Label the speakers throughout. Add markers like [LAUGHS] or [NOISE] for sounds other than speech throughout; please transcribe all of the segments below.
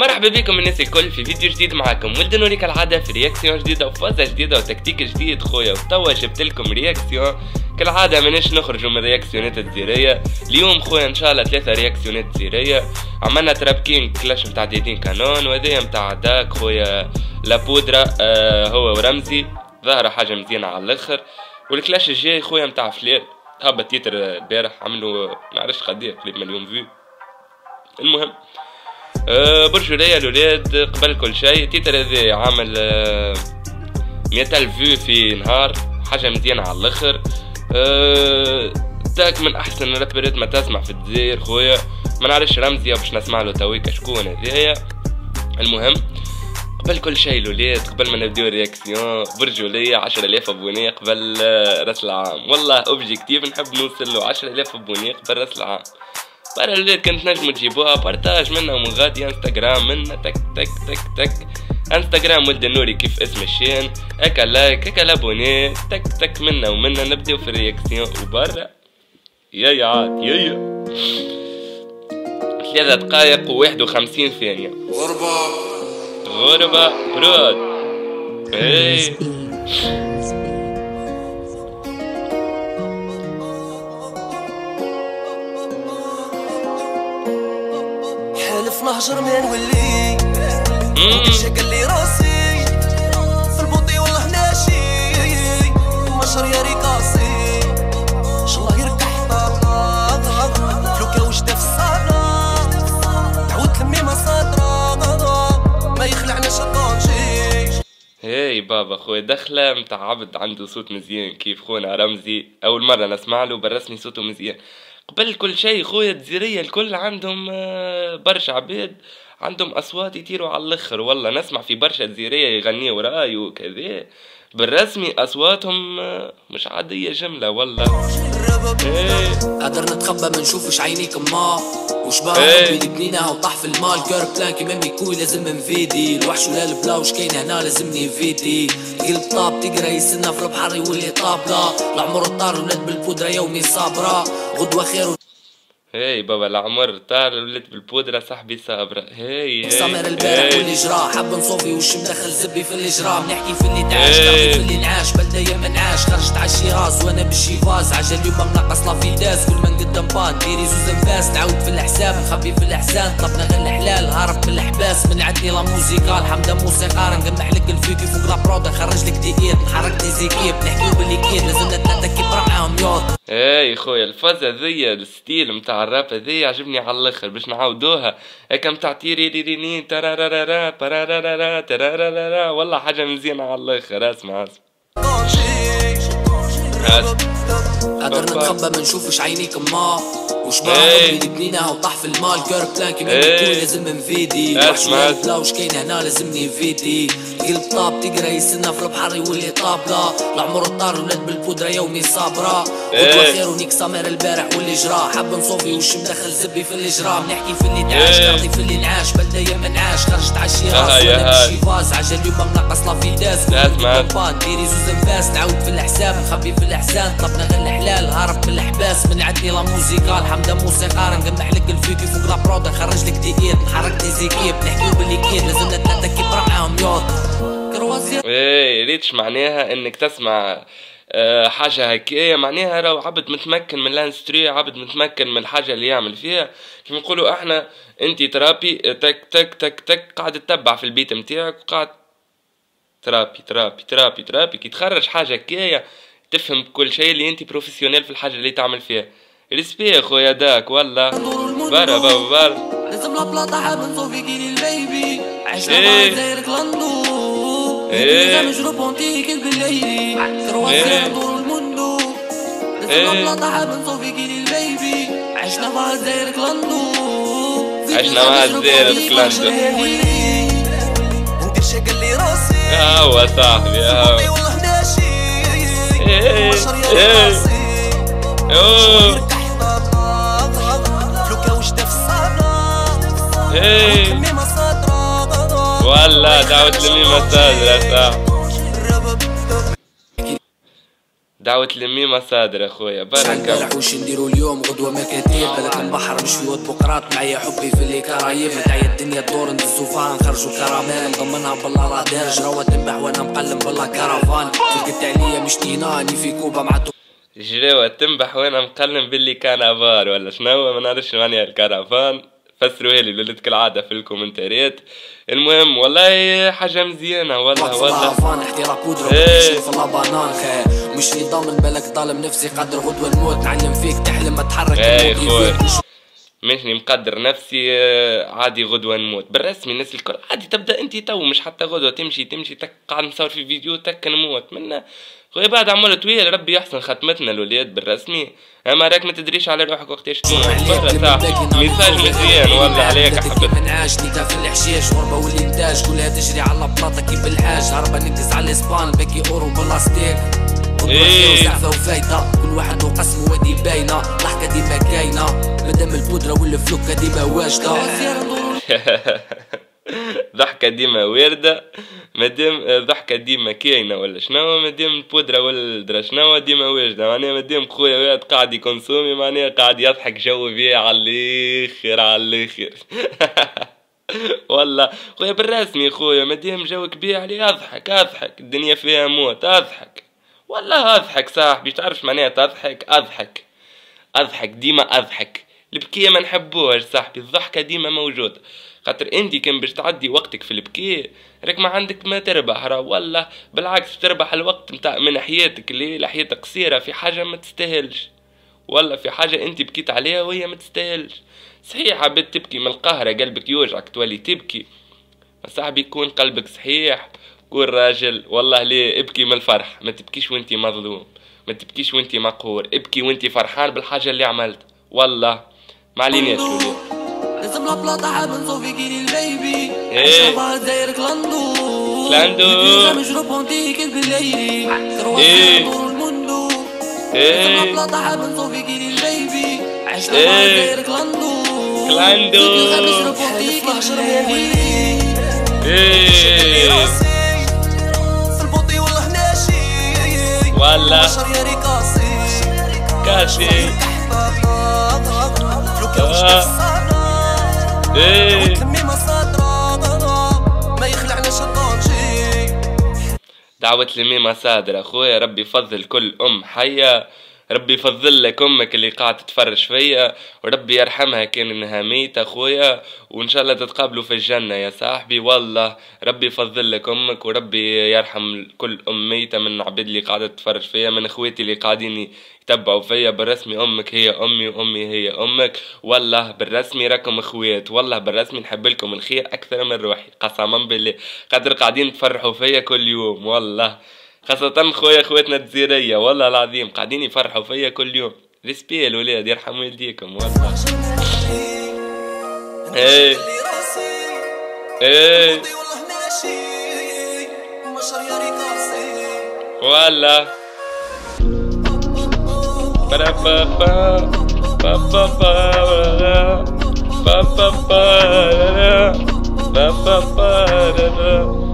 Speaker 1: مرحبا بكم الناس الكل في فيديو جديد معاكم. ولد نوري كالعادة في réaction جديدة وفازة جديدة وتكتيك جديد خويا. وتوا جبت لكم réaction. كالعادة ماناش نخرجوا من رياكسيونات الجزيرية اليوم خويا إن شاء الله ثلاثة رياكسيونات زيرية عملنا Trap King clash متاع ديدين كانون. وهذايا متاع داك خويا لابودرا آه هو ورمزي. ظاهرة حاجة مزيانة على الآخر. وال clash الجاي خويا متاع فلير. هبط titre البارح عملوا نعرفش قديه قريب مليون vues. المهم أه برجولية الولاد قبل كل شيء titre هذا عامل مئة ألف vues في نهار حاجة مزيانة على الآخر. أه داك من أحسن رابرات ما تسمع في الجزائر خويا. ما نعرفش رمزي باش نسمع له تويكا شكون هذايا المهم قبل كل شيء الولاد قبل ما نبداو ال réaction برجولية 10000 abonnés قبل رأس العام. والله objectif نحب نوصل له 10000 abonnés قبل رأس العام. برا الولاد كنت نجمو تجيبوها بارتاج منا ومن غادي انستغرام منا تك تك تك تك انستغرام ولد النوري كيف اسم الشين هكا لايك هكا لابوني تك تك منا ومنا نبداو في الرياكسيون وبرا يا يا عاد يا يا ثلاثة دقايق وواحد وخمسين ثانية
Speaker 2: غربة
Speaker 1: غربة برود
Speaker 2: إيه ما نولي
Speaker 1: مم.
Speaker 2: شكل لي راسي. في البوطي والله ناشي مشر يا ريكاسي شاء الله يركح طاطا فلوكا وجدة في الصالة. تعود تلمي مصادرة ما يخلعناش الطونجي
Speaker 1: هاي بابا خويا دخلة متاع عبد عنده صوت مزيان. كيف خونا؟ رمزي. أول مرة نسمع له برسني صوته مزيان. قبل كل شيء خويا الجزيرية الكل عندهم آه، برشا عباد عندهم أصوات يطيروا على الآخر. والله نسمع في برشا جزيرية يغنيوا وراي وكذا بالرسمي أصواتهم آه، مش عادية جملة والله. إيه.
Speaker 2: قادر نتخبى ما نشوفش عينيك ما. وشباب. حبي بنينا وطاح في المال كير بلان كيما ميكوي لازم نفيدي. الوحش ولا البلا وش كاين هنا لازمني فيدي قلب طاب تقرا يسنى في البحر يولي طابلة. العمر الطار ولاد بالبودرة يومي صابرة. غدوة خير
Speaker 1: هاي بابا العمر طار ولات بالبودرة صاحبي صابرة. هاي هاي
Speaker 2: سامر البارح. واللي جرا حاب نصوفي وش مدخل زبي في الاجرام نحكي في اللي تعاش في اللي نعاش بلدة ما نعاش خرجت على الشيراز وأنا بالشيفاز. عجل اليوم مناقص لافيداس كل ما نقدم بان ديري زوز انفاس. نعاود في الحساب نخبي في الأحزان. طلبنا غير الحلال هارب في الأحباس. من عندي لا موسيقال. حمده موسيقار نقمح لك الفيكي. فوق لا برود نخرج لك دقيق. نحرك دي زيكيب نحكيو بالكيد لازمنا ثلاثة كيب معاهم يوط
Speaker 1: اي خويا الفازة ذي الستيل متاع الراب ذي عجبني على الآخر باش نعاودوها. هكا متاع تيري ري ري ني ترارارارا برارارارا ترارارارا. والله حاجة مزيانة على الآخر اسمع اسمع. اسمع.
Speaker 2: قادر نتخبى ما نشوفش عينيك ما.
Speaker 1: إيه.
Speaker 2: اللي بنينا وطاح في المال. كير بلان كيما
Speaker 1: إيه.
Speaker 2: بيكون لازم نفيدي ولا بلا وش كاين هنا لازمني فيدي قلب طاب تقرا يسنى في البحر يولي طابلة العمر الطار ولاد بالبودرة يومي صابرة.
Speaker 1: إيه.
Speaker 2: غدوة خير ونيك سامر البارح واللي جرا حاب نصوفي وش مدخل زبي في الاجرام نحكي في اللي تعاش
Speaker 1: إيه.
Speaker 2: كرضي في اللي نعاش. بلدة يا ما نعاش خرجت الشيراز
Speaker 1: يا
Speaker 2: وأنا
Speaker 1: هاي.
Speaker 2: بالشيفاز عجل اليوم مناقص لافيداس
Speaker 1: أسمع.
Speaker 2: بان ديري زوز انفاس. نعاود في الحساب نخبي في الاحزان طلبنا غير الحلال هارب في الاحباس من عندي لا موسيقال حمده موسيقار نقمح لك الفيكي فوق لا برود نخرج لك دقيق. نحرك دي زيكيب نحكيو بالكيد لازمنا ثلاثة كيب معاهم يوط كروازير
Speaker 1: اي ريتش معناها إنك تسمع آه، حاجة هكايا معناها راهو عبد متمكن من الانستري عبد متمكن من الحاجة اللي يعمل فيها. كيما نقولوا إحنا انت ترابي تك تك تك تك قاعد تتبع في البيت متاعك وقاعد ترابي ترابي ترابي ترابي. كي تخرج حاجة هكايا تفهم كل شيء اللي انت بروفيسيونيل في الحاجة اللي تعمل فيها. ريسبي خويا داك والله برا بابا برا
Speaker 2: لازم لا بلاطة حاب نصوفي كيلي البيبي عشنا
Speaker 1: إيه.
Speaker 2: مع زايرك لندو
Speaker 1: إيه.
Speaker 2: نجرب بونتيك بالليلي
Speaker 1: إيه.
Speaker 2: كروازير ندور المندو لازم
Speaker 1: إيه.
Speaker 2: لا بلاطة حاب نصوفي كيلي البيبي عشنا مع زايرك لندو
Speaker 1: عشنا مع زايرك لندو.
Speaker 2: ندير شكل لي راسي
Speaker 1: هو صاحبي
Speaker 2: بطي والله ناشي
Speaker 1: إيه.
Speaker 2: راسي
Speaker 1: إيه. والله دعوة لمي مساج يا صاحبي دعوة لمي مصادر اخويا
Speaker 2: بركة وش نديرو اليوم غدوة مكاتيب بلك البحر مش في بقراط معايا حبي في اللي كرايب. متاعي الدنيا تدور ندزو فيها نخرجو كراميل نضمنها بالله رادير جراوة تنبح وأنا مقلم بالله كرفان تلقت عليا مش تيناني في كوبا مع
Speaker 1: جراوة تنبح وأنا مقلم باللي كان أفار ولا شنو؟ ما نعرفش معناها الكرفان فسروا لي ولدت كالعادة في الكومنتاريات. المهم والله حاجة مزيانة والله والله.
Speaker 2: فان احترا بودرة إيه. في بانان مش ضامن بالك ظالم نفسي قدر غدوة الموت نعلم فيك تحلم ما تحرك
Speaker 1: إيه خويا ماشي مقدر نفسي آه، عادي غدوة نموت. بالرسمي الناس الكل عادي تبدأ أنت تو مش حتى غدوة تمشي تمشي تك قاعد نصور في فيديو تك نموت. منا خويا بعد عمر طويل ربي يحسن ختمتنا الوليد بالرسمي. أما راك ما تدريش على روحك وقتاش تموت. برا صح ميساج مزيان والله عليك
Speaker 2: حبيت من عاش نيكا في الحشيش غربة والانتاج كلها تجري على بلاطة كيف الحاج هربة نكز على الإسبان باكي أورو بلاستيك. إيه. وفايدة كل واحد وقسمه ودي باينة ضحكة ديما كاينة مادام البودرة والفلوكة ديما واجدة. [LAUGHS]
Speaker 1: ضحكة ديما واردة. مادام ضحكة ديما كاينة ولا شنو؟ مادام البودرة ولا شنو؟ ديما واجدة. معناها مادام خويا واحد قاعد يكونسومي معناها قاعد يضحك جو بيه على الآخر على الآخر. [LAUGHS] والله. خويا بالرسمي خويا. مادام جوك بيه عليه أضحك أضحك. الدنيا فيها موت أضحك. والله أضحك صاحبي تعرف معناها تضحك؟ أضحك. أضحك ديما أضحك. البكية ما نحبوهاش صاحبي الضحكة ديما موجودة. خاطر انت كان باش تعدي وقتك في البكية راك ما عندك ما تربح راه. والله بالعكس تربح الوقت متاع من حياتك اللي حياتك قصيرة في حاجة ما تستاهلش. والله في حاجة انت بكيت عليها وهي ما تستاهلش. صحيح عبد تبكي من القهرة قلبك يوجعك تولي تبكي. صاحبي يكون قلبك صحيح. كون راجل والله ليه ابكي من الفرح. ما تبكيش وانت مظلوم. ما تبكيش وانت مقهور. ابكي وانت فرحان بالحاجة اللي عملت. والله. ما عليناش وليه لازم بلاطة حاب نصوفي كيري البيبي. إيه. داير كلاندو كلاندو مجروب بونتي كل بالليلي. إيه. المندو. إيه. بلاطة حاب نصوفي كيري البيبي. عشنا داير كلاندو كلاندو إيه. ولا كاسي إيه. دعوة لمي مصادر. أخويا ربي يفضل كل أم حية. ربي يفضل لك أمك اللي قاعد تتفرج فيا وربي يرحمها كان إنها ميتة أخويا وإن شاء الله تتقابلوا في الجنة يا صاحبي. والله ربي يفضل لك أمك وربي يرحم كل أم ميتة من عباد اللي قاعدة تتفرج فيا من أخواتي اللي قاعدين يتبعوا فيا. بالرسمي أمك هي أمي وأمي هي أمك. والله بالرسمي راكم أخوات. والله بالرسمي نحب لكم الخير أكثر من روحي. قسما بالله قدر قاعدين تفرحوا فيا كل يوم. والله خاصة خويا خواتنا الجزيرية والله العظيم قاعدين يفرحوا فيا كل يوم respect الولاد يرحم والديكم والله إيه إيه والله با با با با با با با با با با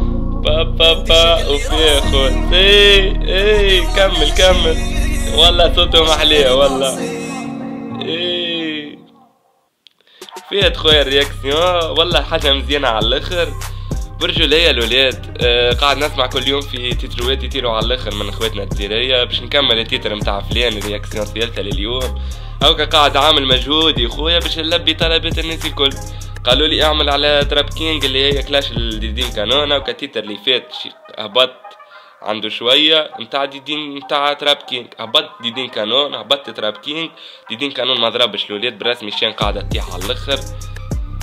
Speaker 1: با با با وفي اخوان اي كمل كمل والله صوتهم احليه والله اي فيها خويا الرياكسيون والله حاجة مزيانه على الآخر برجولية الولاد آه قاعد نسمع كل يوم في تيتروات يطيروا على الآخر من اخواتنا الجزيرية باش نكمل التيتر متاع فلان الرياكسيون سيالتها لليوم هاكا قاعد عامل مجهود يا خويا باش نلبي طلبات الناس الكل قالوا لي اعمل على تراب كينج اللي هي كلاش الديدين. كانونا وكتيتر اللي فات هبط عنده شوية نتاع ديدين نتاع Trap King هبط ديدين كانون هبطت Trap King ديدين كانون ما ضربش الولاد برسمي شان قاعدة تطيح على الأخر.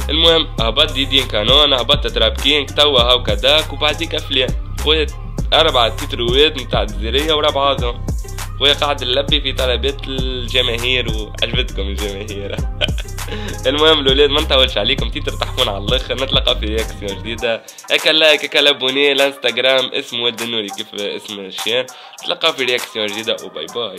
Speaker 1: المهم هبط ديدين كانون هبط Trap King توا هاو كداك وبعديك افلام خويا أربعة تتروات نتاع الجزيرية ورا بعضهم خويا قاعد نلبي في طلبات الجماهير وعجبتكم الجماهير. [LAUGHS] المهم الاولاد ما نطولش عليكم. titre تحفون على الآخر. نتلقى في réaction جديدة. هكا like هكا l'abonner الانستغرام اسمه ود النوري كيف اسم الشين نتلقى في réaction جديدة. و bye bye.